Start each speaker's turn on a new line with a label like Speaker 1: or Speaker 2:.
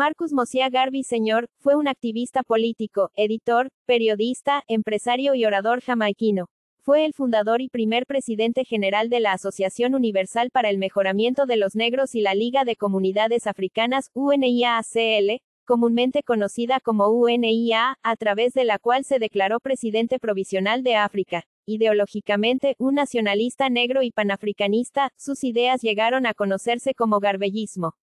Speaker 1: Marcus Mosiah Garvey Señor, fue un activista político, editor, periodista, empresario y orador jamaiquino. Fue el fundador y primer presidente general de la Asociación Universal para el Mejoramiento de los Negros y la Liga de Comunidades Africanas, UNIACL, comúnmente conocida como UNIA, a través de la cual se declaró presidente provisional de África. Ideológicamente, un nacionalista negro y panafricanista, sus ideas llegaron a conocerse como garbellismo.